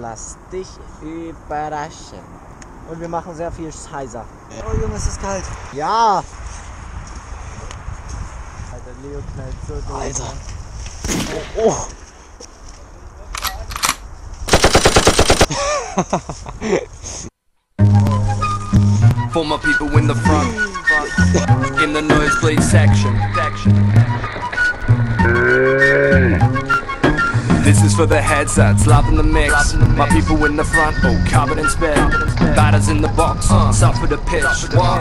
Lass dich überraschen. Und wir machen sehr viel heiser. Oh Junge, es ist kalt. Ja! Alter, Leo knallt so durch. Alter. Oh, oh. For my people in the front, in the nosebleed section. This is for the heads that's in the mix. My people in the front, all covered in spit. Batters in the box, suffer the pitch.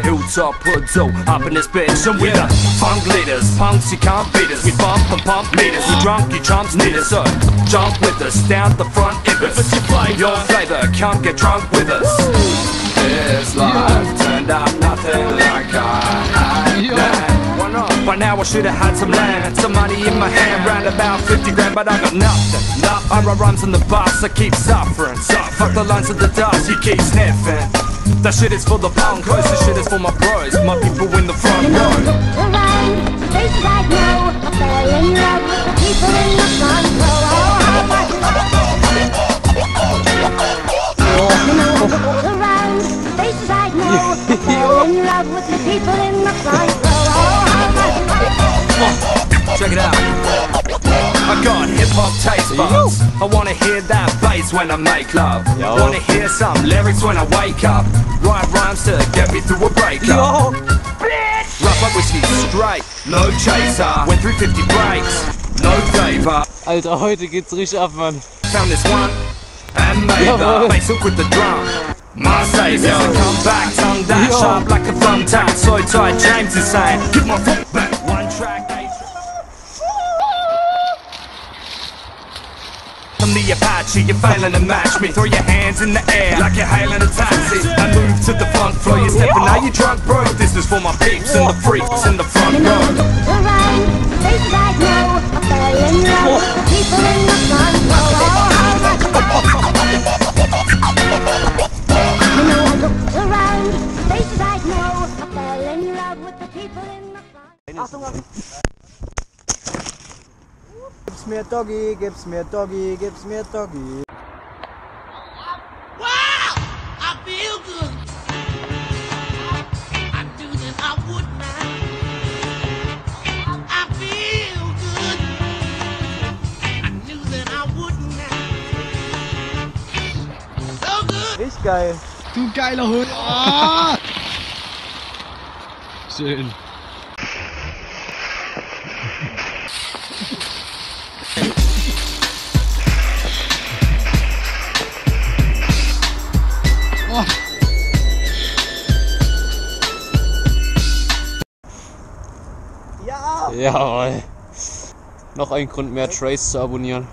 Hilltop hoods, all oh, up in this bitch. And we the funk leaders, punks you can't beat us. We bump and pump meters. we drunk, you chumps need us. So jump with us, down the front if it's your flavor. Can't get drunk with us. This life turned out nothing By now I should have had some land, some money in my hand, round about 50 grand, but I got nothing. I write rhymes on the bus, I keep suffering. Fuck the lines of the dust, you keep sniffing. That shit is for the punkos, this shit is for my bros, my people in the front row. around I know. I fell in love with the people in the front row. Check it out. I got hip hop taste buds. I wanna hear that bass when I make love. Yo. Wanna hear some lyrics when I wake up. Write rhymes to get me through a breakup. Yo. Rough up whiskey straight, no chaser. Went through 50 breaks, no favor. Alter, heute geht's richtig ab, Mann. Found this one and made Jawohl. the bass hook with the drum. My savior, come back, tongue that sharp like a thumbtack. So tight, James is saying, get my foot back. One track, eight From the Apache, you're failing to match me. Throw your hands in the air like you're hailing a taxi. I move to the front floor, you're stepping out, you drunk, bro. This is for my peeps and the freaks in the front You I row. look around places I know. I fell in love with the people in the front row. How You know, I look around places I know. I fell in love with the people in the front. Gib's mir Doggy, gib's mir Doggy, gib's mir Doggy. Wow! I feel good. I do this, I would not. I feel good. I knew that I would not. So good. Richtig geil. Du geiler Hund. Ah! Schön. Ja! Jawohl. Noch ein Grund mehr, Trace zu abonnieren.